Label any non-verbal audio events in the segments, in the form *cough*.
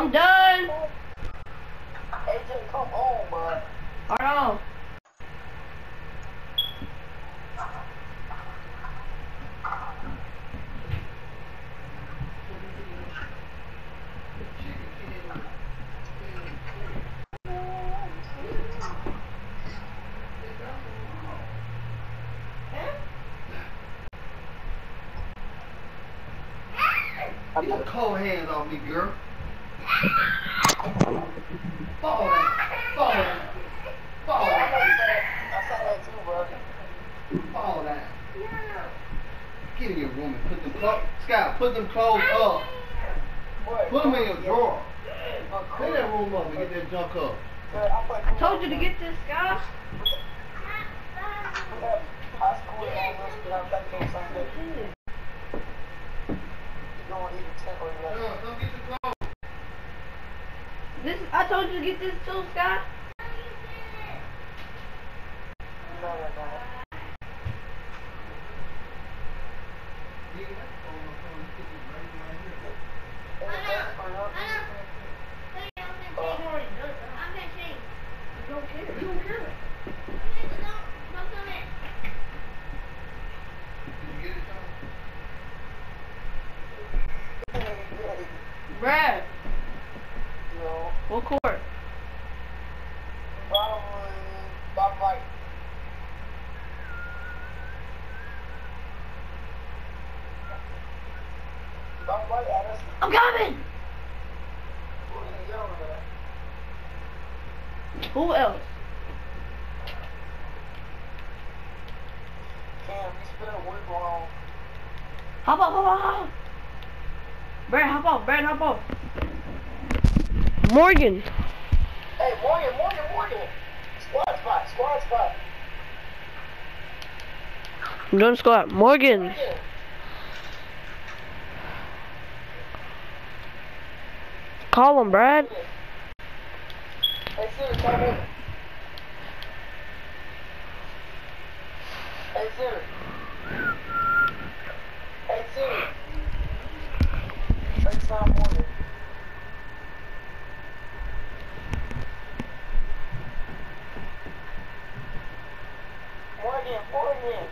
I'm done. AJ, come on, bro. Hold on. Get your cold hands off me, girl. Fall down. Fall down. Fall I down. that too, bro. Fall down. Get in your room and put them clothes. Scott, put them clothes up. Put them in your drawer. Clean that room up and get that junk up. I told you to get this. You don't Uh, get the. This I told you to get this too, Scott. No. What court? probably Bob White. Bob White us. I'm coming. Who else? Cam, you spelled word wrong. Hop up, hop up, hop up. Brad, hop off. Brad, hop off. Morgan. Hey, Morgan, Morgan, Morgan. Squad spot, squad spot. I'm doing squat. Morgan. Morgan. Call him, Brad. Hey, Siri, come in. Hey, Siri. Hey, Siri. FaceTime Morgan. Morgan, Morgan. Morgan.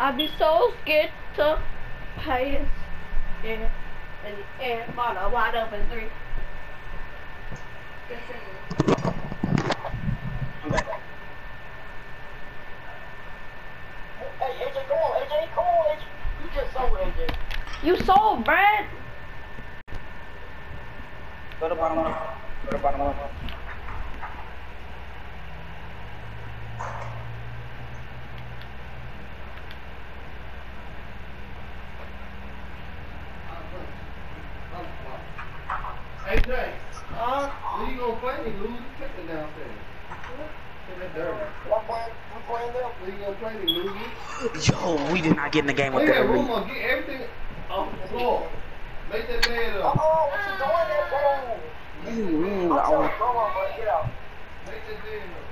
I'd be so scared to pass. Yeah. And the air bottle wide open three. Hey, AJ, come on, AJ, come on, AJ. You just sold AJ. You sold, Brad. Go to bottom left. Go to bottom left. AJ, Uh, when you gonna play me, lose the chicken downstairs? Take that dirty. What playing? You playing them? When you gonna play me, lose? Yo, we did not get in the game with Clean that room get everything off the floor. Make that bed up. Uh-oh, what you doing there, bro? You mean, I'm I sorry, was- come on, bro, get out. Make that bed up.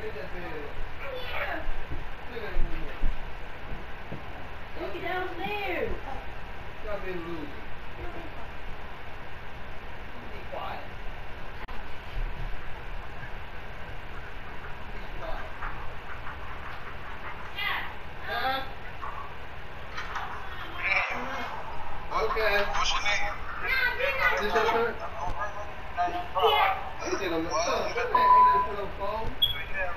Make that bed up. Clean that room up. take it downstairs. Stop being loser. Be quiet. Be quiet. Huh? Okay. This your turn? You think I'm gonna put on phone?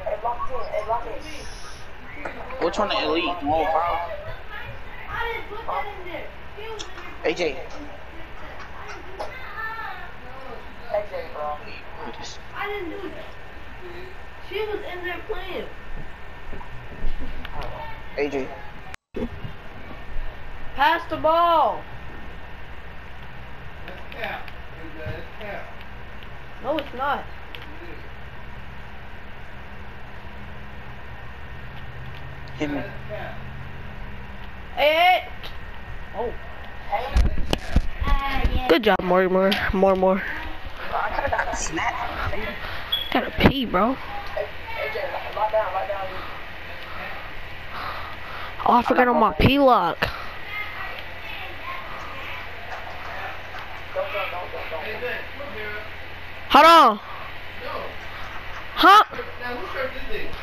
Hey, lock in, hey, lock in. Which one the elite? The one with foul? I didn't put that in there. He was in there. AJ. AJ, bro. I didn't do that. She was in there playing. AJ. Pass the ball. That's cap. That's cap. No, it's not. Hit me. Hey. Oh. Good job, more, more, more, more. I could got a snap. Gotta pee, bro. Hey, AJ, lie down, lie down. Oh, I forgot on my P lock. Hold on. Huh? Now, whose shirt is this?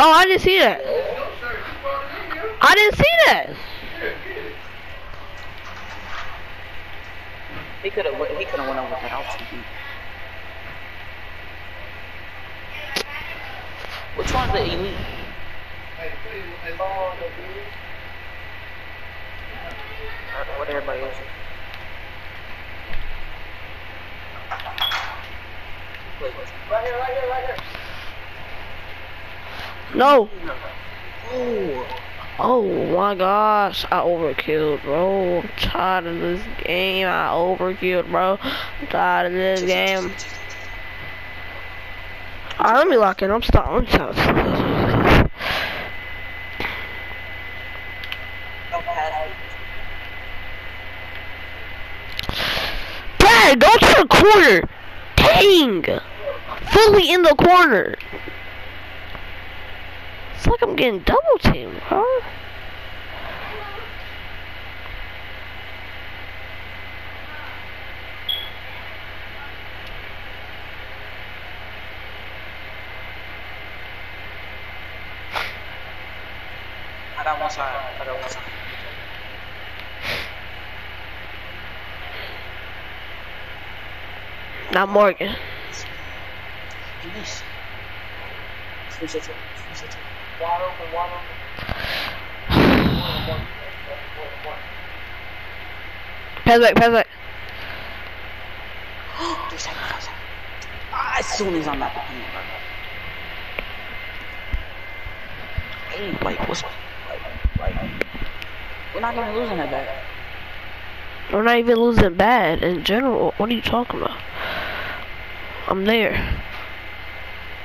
Oh, I didn't see that. I didn't see that. He could have. He could have went over that outfit. Which one's the elite? The What everybody wait. Right here, right here, right here. No. Oh. My gosh, I overkilled, bro. I'm tired of this game. I overkilled, bro. I'm tired of this game. Alright, let me lock in. I'm starting. I'm starting. Dad, go to the corner. Dang. Fully in the corner. It's like I'm getting double teamed, huh? I got one side. I got one. Not Morgan. Nice. Switch it to. Switch it *sighs* Pass back, pass back. *gasps* Seconds. Ah, as soon as I'm at the paint, bro. Hey, like, what's we're not even losing that bad. We're not even losing bad in general. What are you talking about? I'm there. We can make 27s, but not 4% pass.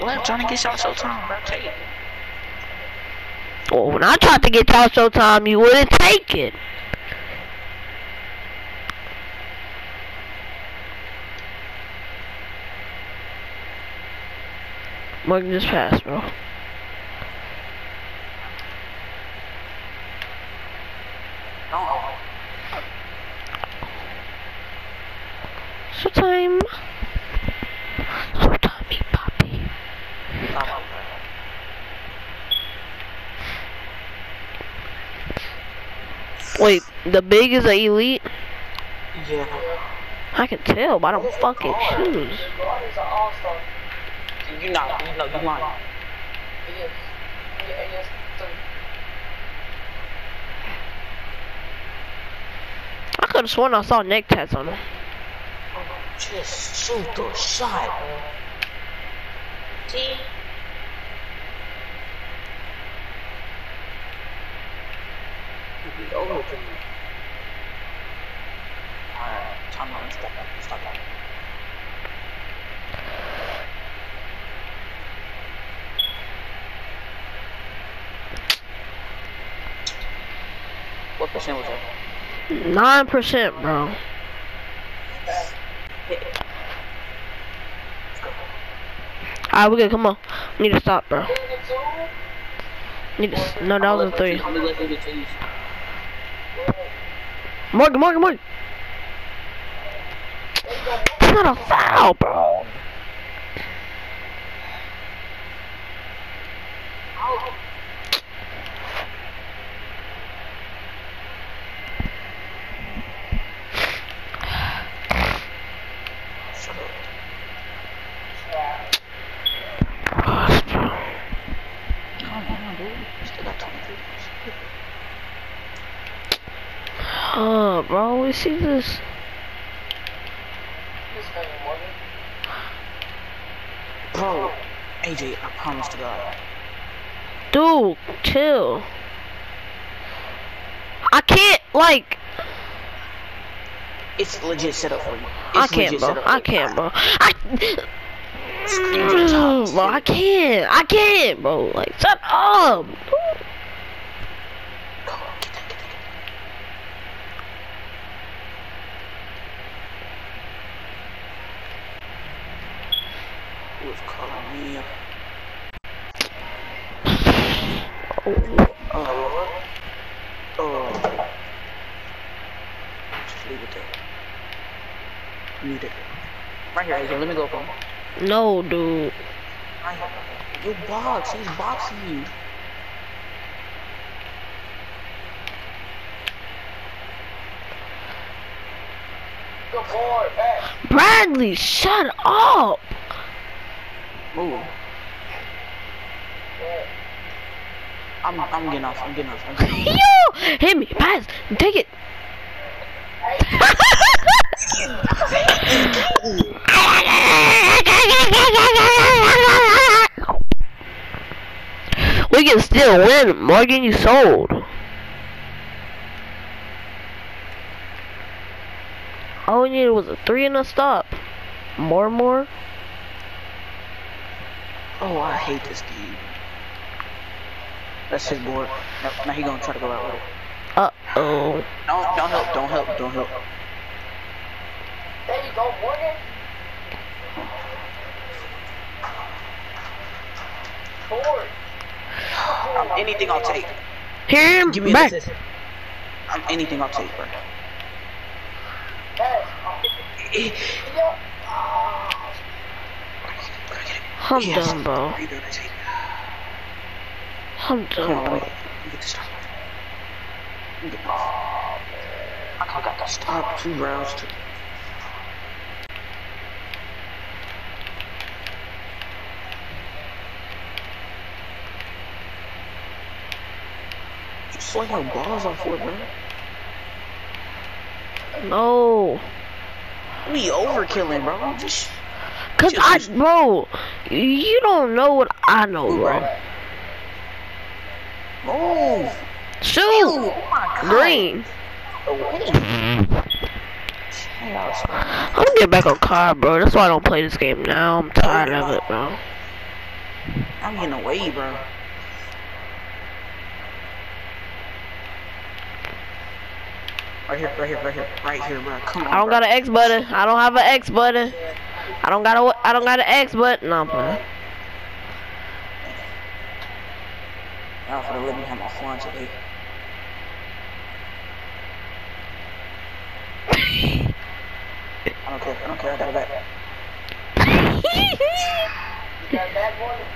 Well, I'm trying to get y'all showtime, bro. Take it. Well, when I tried to get y'all showtime, you wouldn't take it. Morgan just passed, bro. No. Showtime. Showtime, me puppy. no. Wait, the big is a elite? Yeah. I can tell by them fucking shoes. This guard is an all-star. You not, you know, you lying. He is. He he is. three. I could have sworn I saw neck tats on him. Just shoot the shot. See? Alright, time. Stop that. Stop that. What percent was that? Nine percent, bro. Alright, we're good. Come on. We need to stop, bro. Need to. No, that was a three. Morgan, Morgan, Morgan. It's not a foul, bro. Shut up. Gosh, bro. Come on, dude. Still got 23. Oh, bro, we see this. This thing, Morgan. Bro, AJ, I promise to God. Dude, chill. I can't, like, It's legit set up for you. It's I can't, bro. I can't, bro. I, bro, I can't. I can't, bro. Like, shut up. Come on, get that, get that, get that. Who is calling me? Oh, oh. oh. Just leave it there. Mute it. Right here, AJ. Let me go for him. No, dude. Right here. You box. He's boxing you. Good boy, pass. Bradley, shut up. Yeah. I'm, I'm getting off. I'm getting off. I'm getting off. Yo, hit me. Pass. Take it. we can still win. Morgan, you sold. All we needed was a three and a stop. More, more. Oh, I hate this dude. That's his board. Now, now he gonna try to go out with it. Uh oh. Don't, don't help, don't help, don't help. There you go, Morgan. Forward. Um, anything I'll take. Here, Give me back. an assist. Um, anything I'll take, bro. Pass. Eh, Yo. Ah. gotta get it. I'm Yes. done, bro. Rebound, I take. I'm done, let bro. me get the stop. Me get the I got the stop two rounds. To, you swing your balls off for it, bro. No. We overkilling, bro. Just Cause Just- I, bro, you don't know what I know, bro. move. Shoot, Oh green. I'm gonna get back on car, bro. That's why I don't play this game now. I'm tired of it, bro. I'm getting away, bro. Right here, right here, right here, right here, bro. Come on. I don't bro. got an X button. I don't have an X button. I don't got a I don't got an X, but no, I'm playing. Now for the living hell, my phone today. I don't care. I don't care. I got a back. got a bad boy.